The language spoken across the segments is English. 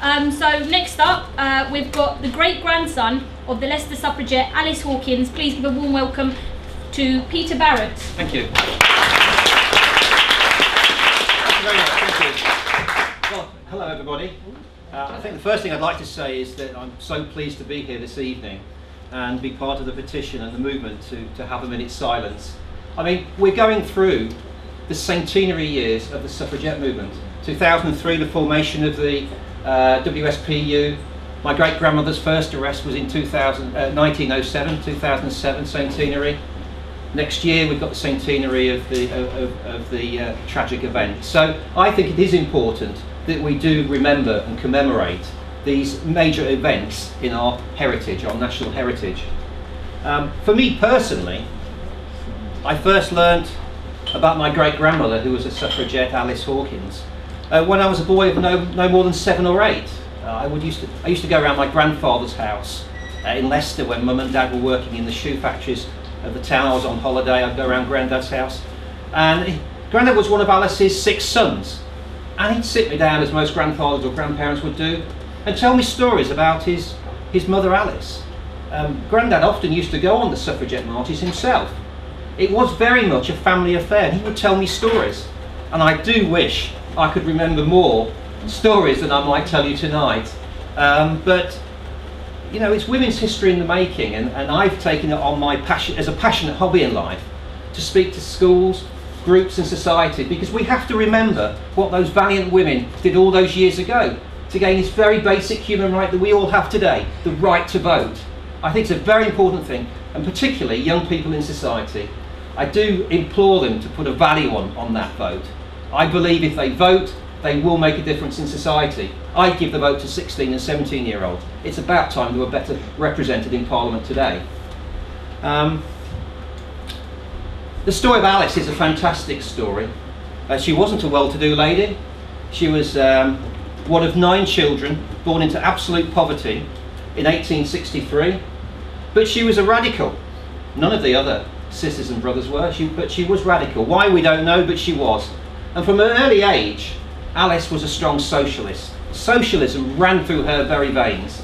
Um, so next up, uh, we've got the great grandson of the Leicester suffragette Alice Hawkins. Please give a warm welcome to Peter Barratt. Thank you. Thank you very much. Thank you. Well, hello everybody. Uh, I think the first thing I'd like to say is that I'm so pleased to be here this evening and be part of the petition and the movement to, to have a minute's silence. I mean, we're going through the centenary years of the suffragette movement. 2003, the formation of the uh, WSPU. My great grandmother's first arrest was in 2000, uh, 1907, 2007 centenary. Next year we've got the centenary of the, of, of the uh, tragic event. So I think it is important that we do remember and commemorate these major events in our heritage, our national heritage. Um, for me personally, I first learnt about my great grandmother, who was a suffragette, Alice Hawkins, uh, when I was a boy of no, no more than seven or eight. Uh, I, would used to, I used to go around my grandfather's house uh, in Leicester when mum and dad were working in the shoe factories of the town. I was on holiday, I'd go around granddad's house. And granddad was one of Alice's six sons. And he'd sit me down as most grandfathers or grandparents would do and tell me stories about his, his mother Alice. Um, Grandad often used to go on the suffragette marches himself. It was very much a family affair. He would tell me stories. And I do wish I could remember more stories than I might tell you tonight. Um, but, you know, it's women's history in the making, and, and I've taken it on my passion, as a passionate hobby in life to speak to schools, groups and society because we have to remember what those valiant women did all those years ago to gain this very basic human right that we all have today, the right to vote. I think it's a very important thing, and particularly young people in society. I do implore them to put a value on, on that vote. I believe if they vote, they will make a difference in society. I give the vote to 16 and 17 year olds. It's about time they were better represented in Parliament today. Um, the story of Alice is a fantastic story. Uh, she wasn't a well-to-do lady. She was um, one of nine children born into absolute poverty in 1863. But she was a radical. None of the other sisters and brothers were, she, but she was radical. Why, we don't know, but she was. And from an early age, Alice was a strong socialist. Socialism ran through her very veins.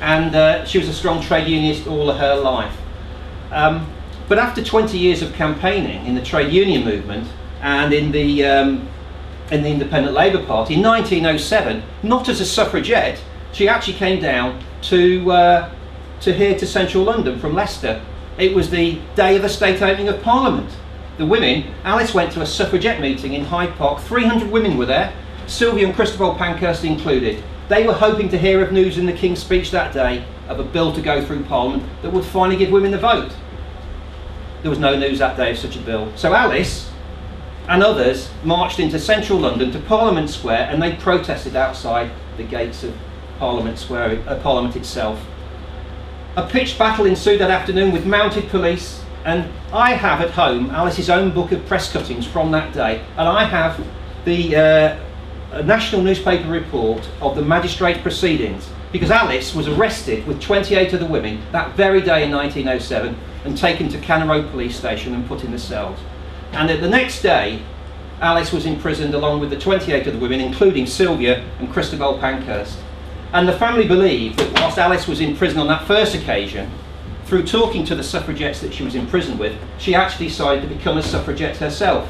And uh, she was a strong trade unionist all of her life. Um, but after 20 years of campaigning in the trade union movement and in the um, in the Independent Labour Party. In 1907, not as a suffragette, she actually came down to, uh, to here to central London from Leicester. It was the day of the state opening of Parliament. The women, Alice went to a suffragette meeting in Hyde Park, 300 women were there, Sylvia and Christabel Pankhurst included. They were hoping to hear of news in the King's speech that day of a bill to go through Parliament that would finally give women the vote. There was no news that day of such a bill. So Alice and others marched into central London to Parliament Square and they protested outside the gates of Parliament Square, uh, Parliament itself. A pitched battle ensued that afternoon with mounted police and I have at home Alice's own book of press cuttings from that day and I have the uh, national newspaper report of the magistrate proceedings because Alice was arrested with 28 other women that very day in 1907 and taken to Cannon Row police station and put in the cells. And the next day, Alice was imprisoned along with the 28 other women, including Sylvia and Christabel Pankhurst. And the family believed that whilst Alice was in prison on that first occasion, through talking to the suffragettes that she was in prison with, she actually decided to become a suffragette herself.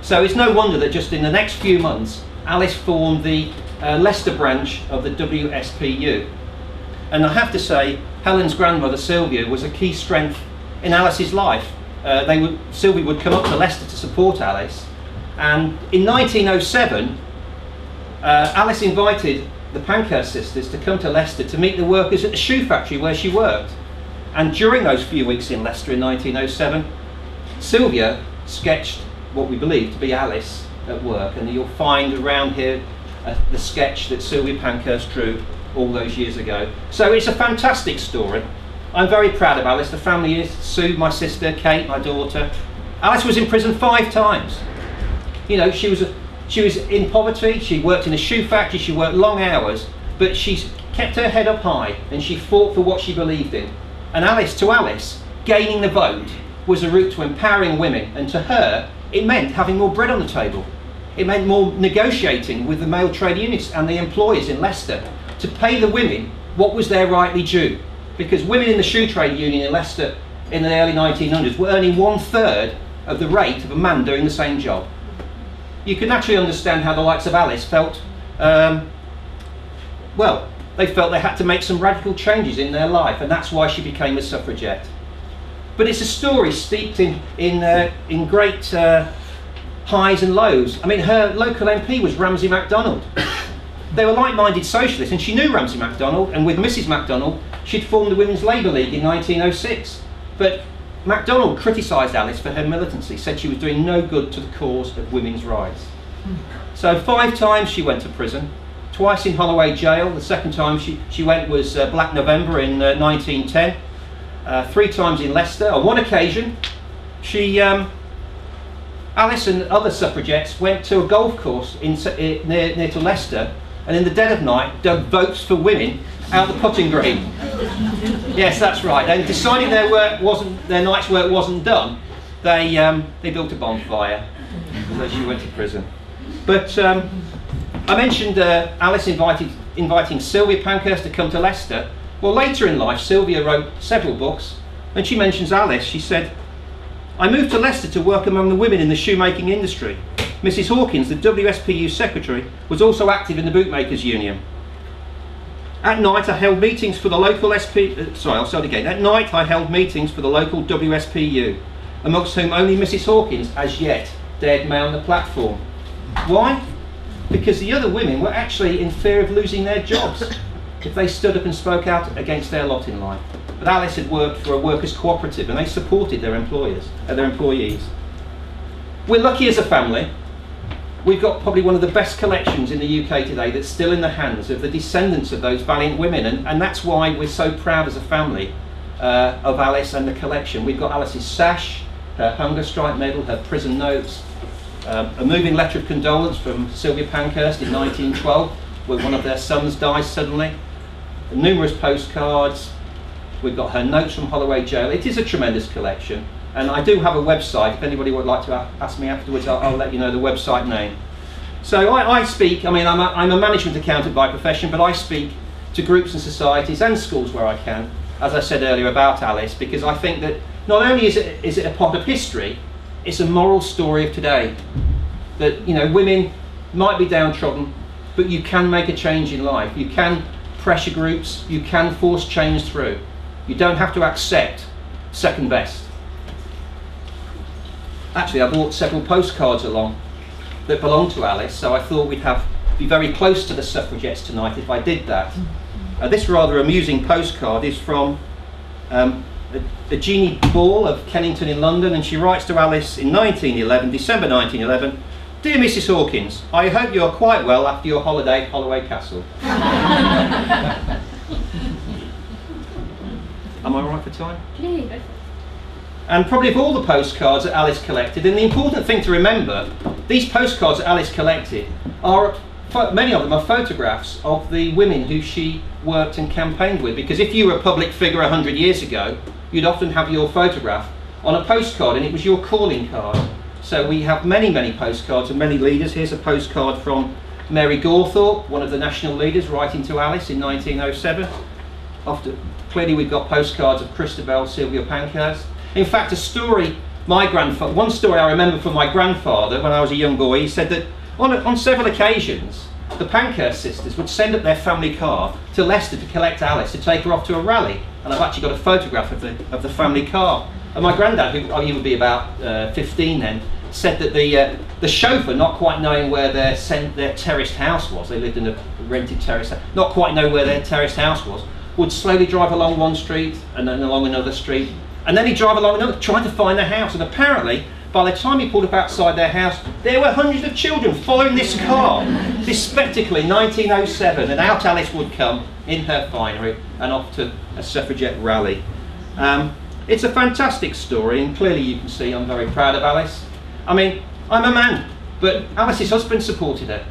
So it's no wonder that just in the next few months, Alice formed the uh, Leicester branch of the WSPU. And I have to say, Helen's grandmother Sylvia was a key strength in Alice's life uh, they would, Sylvie would come up to Leicester to support Alice. And in 1907, uh, Alice invited the Pankhurst sisters to come to Leicester to meet the workers at the shoe factory where she worked. And during those few weeks in Leicester in 1907, Sylvia sketched what we believe to be Alice at work. And you'll find around here uh, the sketch that Sylvia Pankhurst drew all those years ago. So it's a fantastic story. I'm very proud of Alice. The family is Sue, my sister, Kate, my daughter. Alice was in prison five times. You know, she was a, she was in poverty. She worked in a shoe factory. She worked long hours, but she kept her head up high and she fought for what she believed in. And Alice, to Alice, gaining the vote was a route to empowering women, and to her, it meant having more bread on the table. It meant more negotiating with the male trade unions and the employers in Leicester to pay the women what was their rightly due. Because women in the shoe trade union in Leicester in the early 1900s were earning one third of the rate of a man doing the same job. You can naturally understand how the likes of Alice felt, um, well, they felt they had to make some radical changes in their life, and that's why she became a suffragette. But it's a story steeped in, in, uh, in great uh, highs and lows. I mean, her local MP was Ramsay MacDonald. They were like-minded socialists, and she knew Ramsay MacDonald, and with Mrs MacDonald, she'd formed the Women's Labour League in 1906. But MacDonald criticised Alice for her militancy, said she was doing no good to the cause of women's rights. So five times she went to prison, twice in Holloway jail. The second time she, she went was uh, Black November in uh, 1910. Uh, three times in Leicester. On one occasion, she, um, Alice and other suffragettes went to a golf course in, near, near to Leicester and in the dead of night dug votes for women out the putting green. Yes, that's right. And deciding their work wasn't their night's work wasn't done, they um, they built a bonfire. So she went to prison. But um, I mentioned uh, Alice invited, inviting Sylvia Pankhurst to come to Leicester. Well, later in life, Sylvia wrote several books, and she mentions Alice. She said, I moved to Leicester to work among the women in the shoemaking industry. Mrs Hawkins, the WSPU secretary, was also active in the bootmakers union. At night I held meetings for the local SP, uh, sorry I'll start again. At night I held meetings for the local WSPU, amongst whom only Mrs Hawkins, as yet, dared mount the platform. Why? Because the other women were actually in fear of losing their jobs if they stood up and spoke out against their lot in life. But Alice had worked for a workers' cooperative and they supported their employers and uh, their employees. We're lucky as a family We've got probably one of the best collections in the UK today that's still in the hands of the descendants of those valiant women, and, and that's why we're so proud as a family uh, of Alice and the collection. We've got Alice's sash, her hunger strike medal, her prison notes, uh, a moving letter of condolence from Sylvia Pankhurst in 1912, where one of their sons dies suddenly, numerous postcards. We've got her notes from Holloway Jail. It is a tremendous collection. And I do have a website. If anybody would like to ask me afterwards, I'll, I'll let you know the website name. So I, I speak, I mean, I'm a, I'm a management accountant by profession, but I speak to groups and societies and schools where I can, as I said earlier about Alice, because I think that not only is it, is it a part of history, it's a moral story of today. That, you know, women might be downtrodden, but you can make a change in life. You can pressure groups, you can force change through. You don't have to accept second best. Actually, I brought several postcards along that belong to Alice, so I thought we'd have be very close to the suffragettes tonight if I did that. Uh, this rather amusing postcard is from um, a, a Jeannie Ball of Kennington in London, and she writes to Alice in 1911, December 1911, Dear Mrs Hawkins, I hope you are quite well after your holiday at Holloway Castle. Am I right for time? Yeah, and probably of all the postcards that Alice collected, and the important thing to remember, these postcards that Alice collected are, many of them are photographs of the women who she worked and campaigned with, because if you were a public figure 100 years ago, you'd often have your photograph on a postcard, and it was your calling card. So we have many, many postcards of many leaders. Here's a postcard from Mary Gawthorpe, one of the national leaders, writing to Alice in 1907. After, clearly we've got postcards of Christabel Sylvia Pankhurst. In fact, a story my grandfather, one story I remember from my grandfather when I was a young boy, he said that on, on several occasions, the Pankhurst sisters would send up their family car to Leicester to collect Alice to take her off to a rally. And I've actually got a photograph of the, of the family car. And my granddad, who oh, he would be about uh, 15 then, said that the, uh, the chauffeur, not quite knowing where their, their terraced house was, they lived in a rented terrace, not quite know where their terraced house was, would slowly drive along one street and then along another street and then he'd drive along another, trying to find the house. And apparently, by the time he pulled up outside their house, there were hundreds of children following this car. this spectacle in 1907, and out Alice would come in her finery and off to a suffragette rally. Um, it's a fantastic story, and clearly you can see I'm very proud of Alice. I mean, I'm a man, but Alice's husband supported her.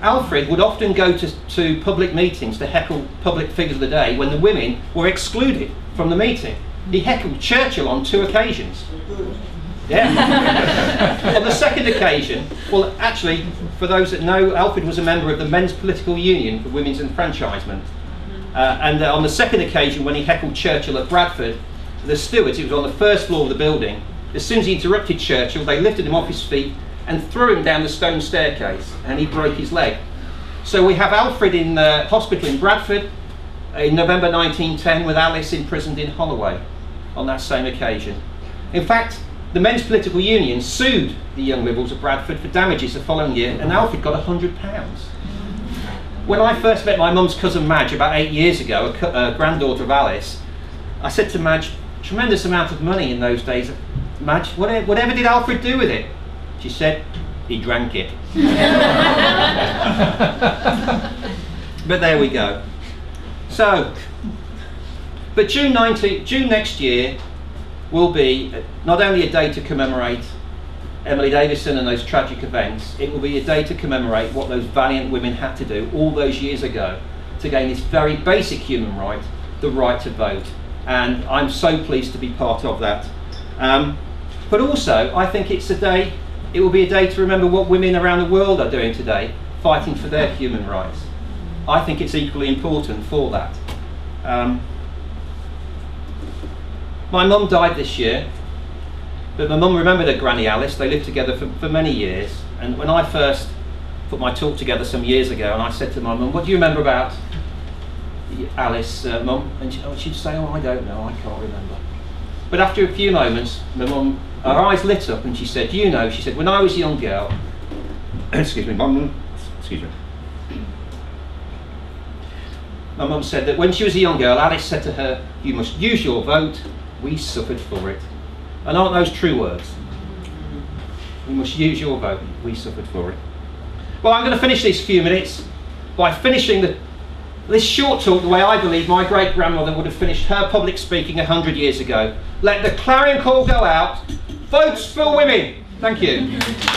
Alfred would often go to, to public meetings to heckle public figures of the day when the women were excluded from the meeting. He heckled Churchill on two occasions. Yeah. On the second occasion, well, actually, for those that know, Alfred was a member of the Men's Political Union for Women's Enfranchisement. Uh, and uh, on the second occasion, when he heckled Churchill at Bradford, the stewards, it was on the first floor of the building, as soon as he interrupted Churchill, they lifted him off his feet and threw him down the stone staircase, and he broke his leg. So we have Alfred in uh, hospital in Bradford in November 1910 with Alice imprisoned in Holloway on that same occasion. In fact, the Men's Political Union sued the Young Liberals of Bradford for damages the following year, and Alfred got £100. When I first met my mum's cousin Madge about eight years ago, a, a granddaughter of Alice, I said to Madge, tremendous amount of money in those days. Madge, whatever, whatever did Alfred do with it? She said, he drank it. but there we go. So, but June 19, June next year will be not only a day to commemorate Emily Davison and those tragic events, it will be a day to commemorate what those valiant women had to do all those years ago to gain this very basic human right, the right to vote. And I'm so pleased to be part of that. Um, but also, I think it's a day, it will be a day to remember what women around the world are doing today, fighting for their human rights. I think it's equally important for that. Um, my mum died this year, but my mum remembered her granny Alice. They lived together for, for many years. And when I first put my talk together some years ago, and I said to my mum, What do you remember about Alice, uh, mum? And she, oh, she'd say, Oh, I don't know, I can't remember. But after a few moments, my mum, her eyes lit up and she said, You know, she said, When I was a young girl, excuse me, mum, excuse me. My mum said that when she was a young girl, Alice said to her, You must use your vote, we suffered for it. And aren't those true words? We must use your vote, we suffered for it. Well, I'm going to finish these few minutes by finishing the, this short talk the way I believe my great grandmother would have finished her public speaking 100 years ago. Let the clarion call go out. Votes for women. Thank you.